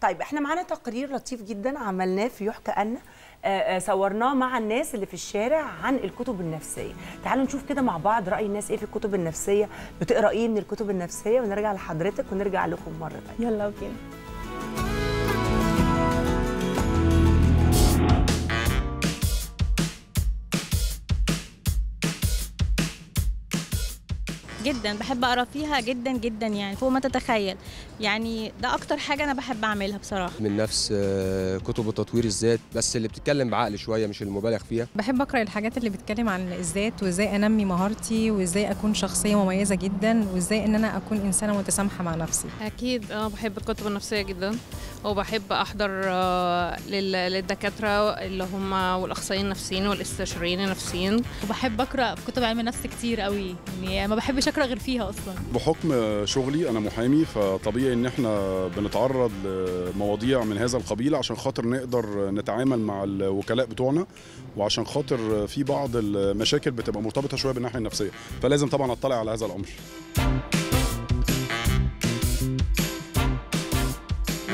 طيب إحنا معانا تقرير لطيف جدا عملناه في يحكى أن آه، آه، صورناه مع الناس اللي في الشارع عن الكتب النفسية. تعالوا نشوف كده مع بعض رأي الناس إيه في الكتب النفسية. بتقرا إيه من الكتب النفسية؟ ونرجع لحضرتك ونرجع لكم مرة ثانية يلا بينا جدا بحب أقرأ فيها جدا جدا يعني فوق ما تتخيل. يعني ده أكتر حاجة أنا بحب أعملها بصراحة. من نفس آه، كتب تطوير الذات بس اللي بتتكلم بعقل شوية مش المبالغ فيها. بحب أقرأ الحاجات اللي بتتكلم عن الذات وإزاي أنمي مهارتي وإزاي أكون شخصية مميزة جدا وإزاي إن أنا أكون إنسانة متسامحة مع نفسي. أكيد أنا بحب الكتب النفسية جدا وبحب أحضر آه، لل- للدكاترة اللي هم والأخصائيين النفسيين والاستشاريين النفسيين وبحب أقرأ في كتب علم النفس كتير قوي يعني ما بحبش أقرأ غير فيها أصلا. بحكم شغلي أنا محامي فطبيعي إن إحنا بنتعرض لمواضيع من هذا القبيل عشان خاطر نقدر نتعامل مع الوكلاء بتوعنا وعشان خاطر في بعض المشاكل بتبقى مرتبطة شوية بالناحية النفسية. فلازم طبعا أطلع على هذا الأمر.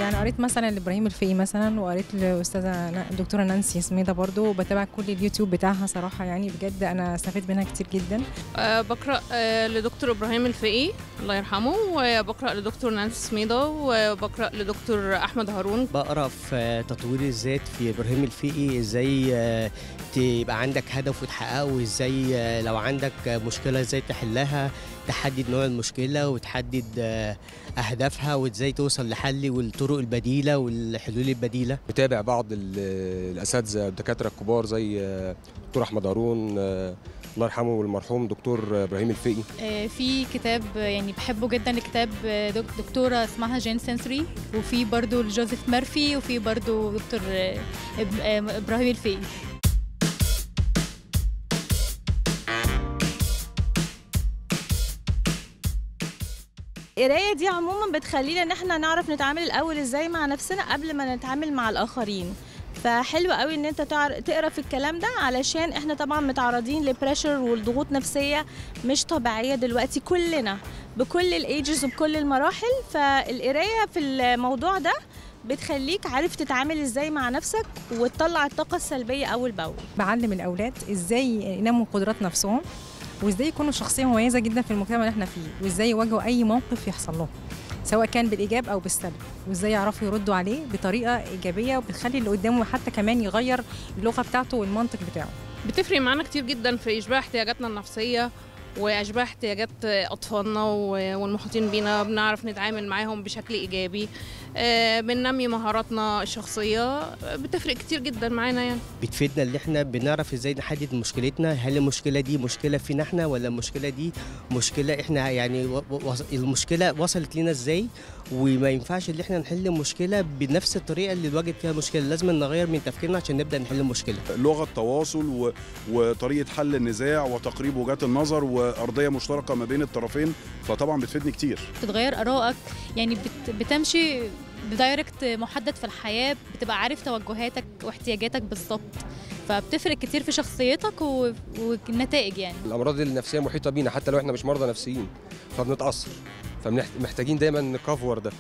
يعني قريت مثلا لإبراهيم الفقي مثلا وقريت لأستاذة نا- الدكتورة نانسي سميده برضو وبتابع كل اليوتيوب بتاعها صراحة يعني بجد أنا استفدت منها كتير جدا. آه، بقرأ آه، لدكتور إبراهيم الفقي الله يرحمه وبقرأ لدكتور نانسي سميدة وبقرأ لدكتور أحمد هارون. بقرأ في تطوير الذات في إبراهيم الفقي إزاي آه، تبقى عندك هدف وتحققه وإزاي آه، لو عندك مشكلة إزاي تحلها تحدد نوع المشكلة وتحدد أهدافها وإزاي توصل لحل والطرق البديلة والحلول البديلة. متابع بعض ال- الأساتذة الدكاترة الكبار زي آه، دكتور أحمد هارون آه، الله يرحمه والمرحوم دكتور إبراهيم الفقي. آه، في كتاب يعني بحبه جدا لكتاب دك- دكتورة اسمها جين سنسوري وفي برضو جوزيف ميرفي وفي برضو دكتور إبراهيم الفقي. القراية دي عموما بتخلينا إن إحنا نعرف نتعامل الأول إزاي مع نفسنا قبل ما نتعامل مع الآخرين. فحلو قوي إن أنت. تقرأ في الكلام ده علشان إحنا طبعا متعرضين ل pressure والضغوط نفسية مش طبيعية دلوقتي كلنا. بكل ال ages وبكل المراحل. فالقراية في الموضوع ده بتخليك عارف تتعامل إزاي مع نفسك وتطلع الطاقة السلبية أول بأول. بعلم الأولاد إزاي ينموا قدرات نفسهم؟ وإزاي يكونوا شخصية مميزة جدا في المجتمع اللي إحنا فيه وإزاي يواجهوا أي موقف يحصل لهم سواء كان بالإيجاب أو بالسلب وإزاي يعرفوا يردوا عليه بطريقة إيجابية وبتخلي اللي قدامه حتى كمان يغير اللغة بتاعته والمنطق بتاعه. بتفرق معانا كتير جدا في إشباع احتياجاتنا النفسية وإشباع احتياجات أطفالنا و- والمحيطين بينا بنعرف نتعامل معاهم بشكل إيجابي. آه، بننمي مهاراتنا الشخصية. آه، بتفرق كتير جدا معانا يعني. بتفيدنا اللي إحنا بنعرف إزاي نحدد مشكلتنا. هل المشكلة دي مشكلة فينا إحنا ولا المشكلة دي مشكلة إحنا يعني و- و- المشكلة وصلت لنا إزاي؟ وما ينفعش اللي إحنا نحل المشكلة بنفس الطريقة اللي الواجب فيها مشكلة. لازم نغير من تفكيرنا عشان نبدأ نحل المشكلة لغة تواصل و... وطريقة حل النزاع وتقريب وجهات النظر وأرضية مشتركة ما بين الطرفين فطبعا بتفيدني كتير. بتتغير آرائك يعني بت... بتمشي بدايركت محدد في الحياة بتبقى عارف توجهاتك واحتياجاتك بالظبط فبتفرق كتير في شخصيتك و... والنتائج يعني. الأمراض النفسية محيطة بينا حتى لو إحنا مش مرضى نفسيين فبنتأثر. فمحتاجين دايما نكفور ده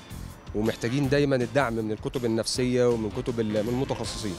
ومحتاجين دايما الدعم من الكتب النفسية ومن كتب المتخصصين.